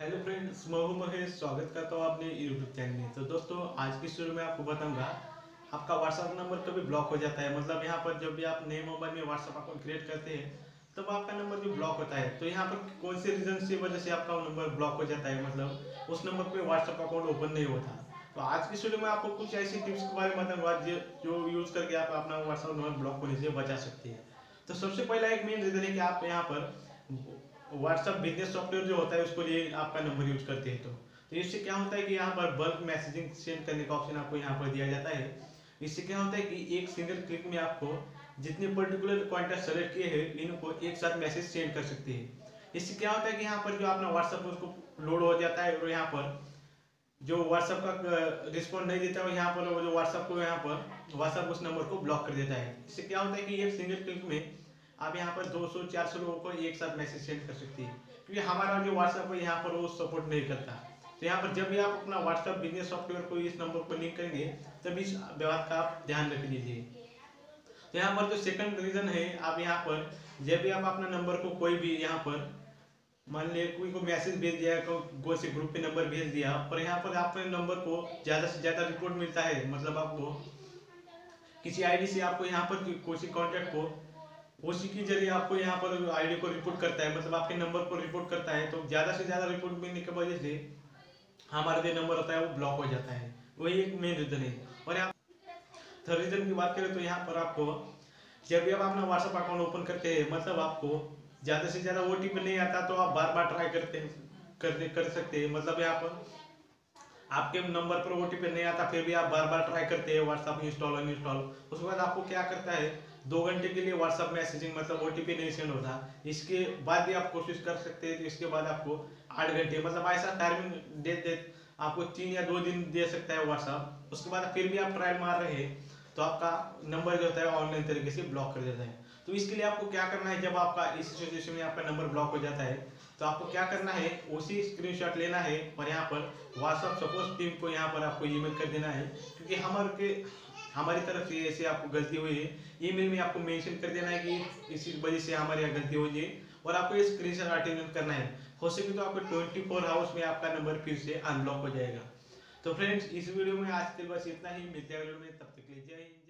Hello friends मैं हूँ महेश स्वागत करता हूँ अपने यूट्यूब चैनल में। तो दोस्तों, आज की शुरू में आपको बताऊँगा, आपका व्हाट्सअप नंबर कभी ब्लॉक हो जाता है। मतलब यहाँ पर जब भी आप नए मोबाइल में व्हाट्सअप अकाउंट क्रिएट करते हैं, तब आपका नंबर भी ब्लॉक होता है। तो यहाँ पर कौन से रीजन की वजह से आपका नंबर ब्लॉक हो जाता है? मतलब उस नंबर पर व्हाट्सअप अकाउंट ओपन नहीं होता। तो आज की शुरू में आपको कुछ ऐसी टिप्स के बारे में बताऊँगा जो यूज़ करके आप अपना व्हाट्सअप नंबर ब्लॉक होने से बचा सकते हैं। तो सबसे पहला एक मेन रीजन है कि आप यहाँ पर व्हाट्सअप बिज़नेस सॉफ्टवेयर जो होता है, उसको लिए आपका नंबर यूज़ करते हैं तो। तो इससे क्या होता है कि यहाँ पर बल्क मैसेजिंग सेंड करने का ऑप्शन आपको यहाँ पर दिया जाता है। इससे क्या होता है कि एक सिंगल क्लिक में आपको जितने पर्टिकुलर कॉन्टेक्ट सेलेक्ट किए हैं, इनको एक साथ मैसेज सेंड कर सकते हैं। इससे क्या होता है कि यहाँ पर जो अपना व्हाट्सअप उसको लोड हो जाता है और यहाँ पर जो व्हाट्सअप का रिस्पॉन्ड नहीं देता है, यहाँ पर जो व्हाट्सअप को, यहाँ पर व्हाट्सअप उस नंबर को ब्लॉक कर देता है। इससे क्या होता है कि एक सिंगल क्लिक में आप यहाँ पर 200-400 लोगों को एक साथ मैसेज सेंड कर सकती है। क्योंकि हमारा जो व्हाट्सएप है, यहाँ पर वो सपोर्ट नहीं करता। तो यहाँ पर जब भी आप अपना व्हाट्सएप बिज़नेस सॉफ्टवेयर को इस नंबर पर लिंक करेंगे, तब इस व्यवहार का आप ध्यान रख लीजिए। तो यहाँ पर जो सेकंड रीजन है आप यहाँ पर जब भी आप अपना नंबर को कोई भी यहाँ पर, मान लिया कोई को मैसेज भेज दिया गो से ग्रुप पे नंबर भेज दिया, और यहाँ पर आपने नंबर को ज़्यादा से ज़्यादा रिपोर्ट मिलता है मतलब आपको किसी आईडी से आपको यहाँ पर कोई कॉन्टैक्ट को उसी के ज़रिए आपको यहाँ पर आईडी को रिपोर्ट करता है मतलब आपके नंबर को रिपोर्ट करता है तो ज़्यादा से ज़्यादा रिपोर्ट मिलने की वजह से हमारा जो नंबर होता है वो ब्लॉक हो जाता है। वही एक मेन रीज़न है। और यहाँ थर्ड रीज़न की बात करें तो यहाँ पर आपको जब भी आप अपना व्हाट्सअप अकाउंट ओपन करते हैं मतलब आपको ज़्यादा से ज़्यादा ओ नहीं आता तो आप बार बार ट्राई करते करने कर सकते हैं। मतलब यहाँ पर आपके नंबर पर ओ नहीं आता, फिर भी आप बार बार ट्राई करते हैं व्हाट्सअप इंस्टॉल अनइंस्टॉल उसके बाद आपको क्या करता है दो घंटे के लिए व्हाट्सअप मैसेजिंग मतलब ओ नहीं सेंड होता। इसके बाद भी आप कोशिश कर सकते हैं तो इसके बाद आपको आठ घंटे मतलब ऐसा टाइमिंग दे दे, आपको तीन या दो दिन दे सकता है व्हाट्सअप उसके बाद फिर भी आप ट्रायल मार रहे हैं तो आपका नंबर जो होता है ऑनलाइन तरीके से ब्लॉक कर देता है। तो इसके लिए आपको क्या करना है, जब आपका इस सिचुएशन में आपका नंबर ब्लॉक हो जाता है तो आपको क्या करना है, उसी स्क्रीनशॉट लेना है और यहाँ पर व्हाट्सअप सपोज़ टीम को यहाँ पर आपको ईमेल कर देना है, क्योंकि हमारे हमारी तरफ़ से ऐसे आपको गलती हुई है ईमेल में आपको मेंशन कर देना है कि इस वजह से हमारे यहाँ गलती हुई है और आपको ये स्क्रीन शॉट अटेंड करना है। हो सके तो आपको ट्वेंटी फोर आवर्स में आपका नंबर फिर से अनलॉक हो जाएगा। तो फ्रेंड्स इस वीडियो में आज के बस इतना ही। मिलते हैं वीडियो में। तब तक लिए जय हिंद।